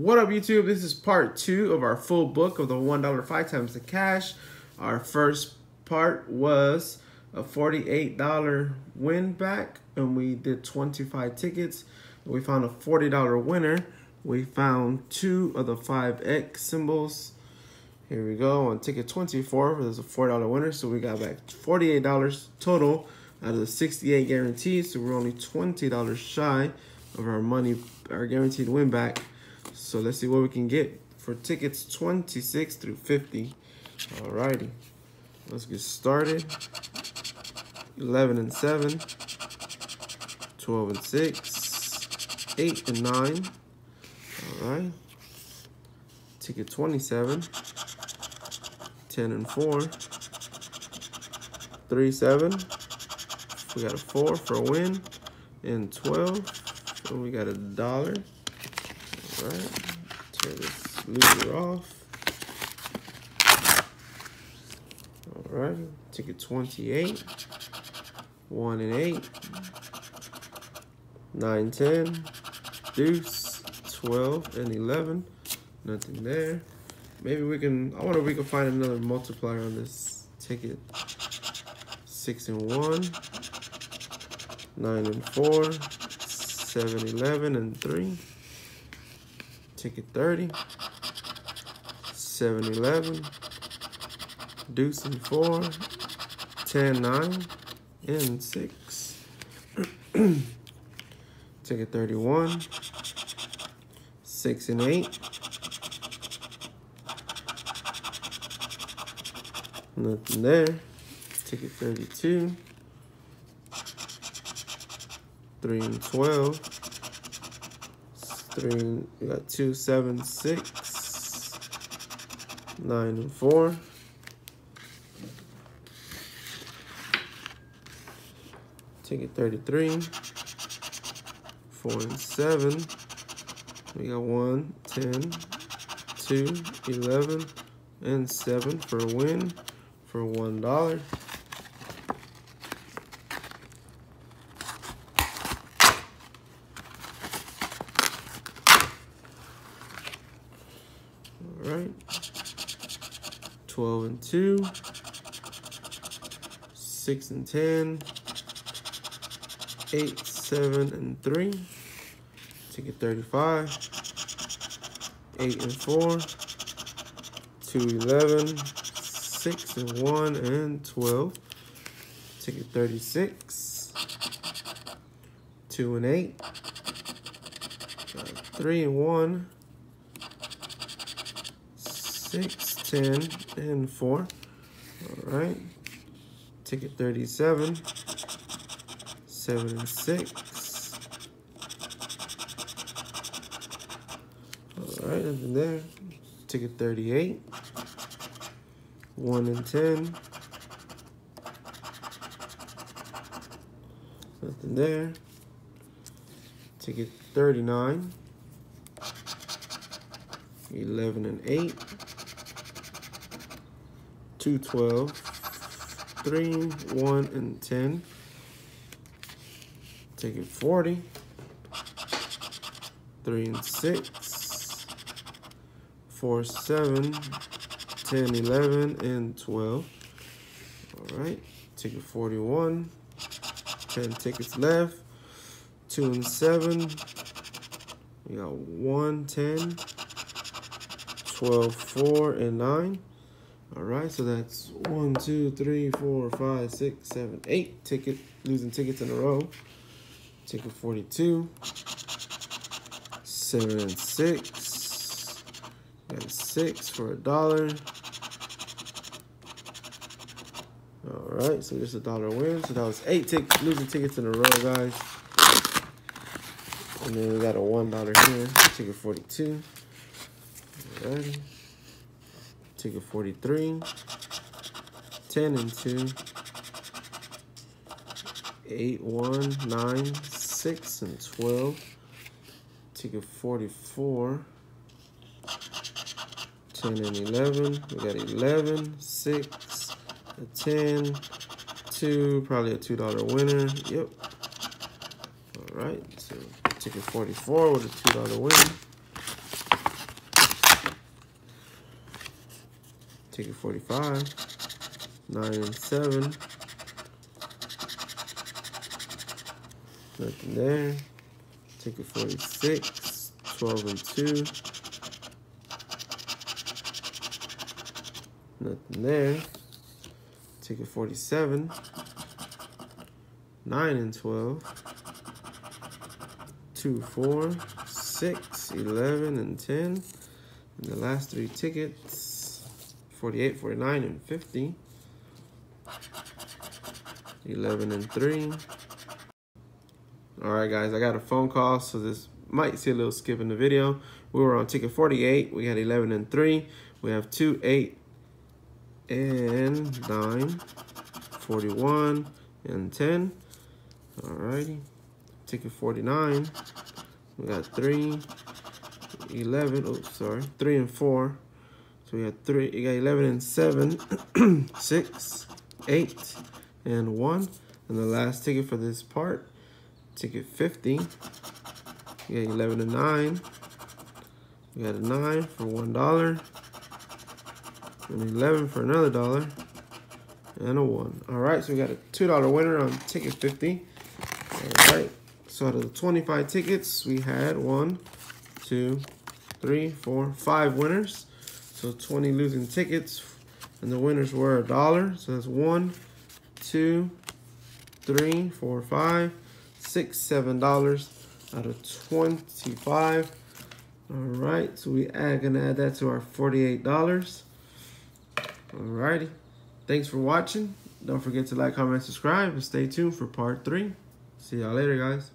What up, YouTube? This is part two of our full book of the $1 five times the cash. Our first part was a $48 win back, and we did 25 tickets. We found a $40 winner. We found two of the 5X symbols. Here we go on ticket 24. There's a $4 winner, so we got back $48 total out of the 68 guaranteed. So we're only $20 shy of our money, our guaranteed win back. So let's see what we can get for tickets 26 through 50. Alrighty, let's get started. 11 and 7, 12 and 6, 8 and 9. Alright, ticket 27, 10 and 4, 3 7. We got a 4 for a win, and 12. And we got a dollar. Alright, loser off. Alright, ticket 28, 1 and 8, 9, 10, deuce, 12 and 11. Nothing there. Maybe we can, I wonder if we can find another multiplier on this ticket. 6 and 1, 9 and 4, 7, 11 and 3. Ticket 30. 7 11. Deuce and 4. 10 9. And 6. Ticket 31. 6 and 8. Nothing there. Ticket 32. 3 and 12 three, we got two, seven, six, nine and four. Ticket 33, four and seven. We got one, 10, two, 11, and seven for a win for $1. 12 and 2. 6 and 10. 8, 7 and 3. Ticket 35. 8 and 4. 2, 11. 6 and 1 and 12. Ticket 36. 2 and 8. Uh, 3 and 1 six, 10, and 4. All right. Ticket 37, 7 and 6. All right, nothing there. Ticket 38, 1 and 10. Nothing there. Ticket 39, 11 and 8. 2, 12, 3, 1, and 10. Take it 40. 3 and 6. 4, 7, 10, 11, and 12. All right. Ticket 41. 10 tickets left. 2 and 7. We got 1, 10, 12, 4, and 9. All right, so that's one, two, three, four, five, six, seven, eight ticket losing tickets in a row. Ticket 42, seven and six, and six for a dollar. All right, so just a dollar win. So that was eight tick losing tickets in a row, guys. And then we got a one dollar here, ticket 42. All right. Ticket 43. 10 and 2. 8, 1, 9, 6, and 12. Ticket 44. 10 and 11. We got 11, 6, a 10, 2, probably a $2 winner. Yep. All right, so ticket 44 with a $2 win. Ticket 45. 9 and 7. Nothing there. Ticket 46. 12 and 2. Nothing there. Ticket 47. 9 and 12. 2, 4, 6, 11, and 10. And the last three tickets 48, 49, and 50. 11 and 3. All right, guys, I got a phone call, so this might see a little skip in the video. We were on ticket 48. We had 11 and 3. We have 2, 8, and 9, 41, and 10. All righty. Ticket 49. We got 3, 11. Oops, sorry. 3 and 4. So we got 3. You got 11 and 7, 6, 8, and 1. And the last ticket for this part, ticket 50. You got 11 and 9. We got a 9 for $1 and 11 for another dollar, and a 1. All right, so we got a $2 winner on ticket 50. All right, so out of the 25 tickets, we had one, two, three, four, five winners. So 20 losing tickets, and the winners were a dollar. So that's one, two, three, four, five, six, seven dollars out of 25. All right, so we are gonna add that to our $48. Alrighty. Thanks for watching. Don't forget to like, comment, subscribe, and stay tuned for part three. See y'all later, guys.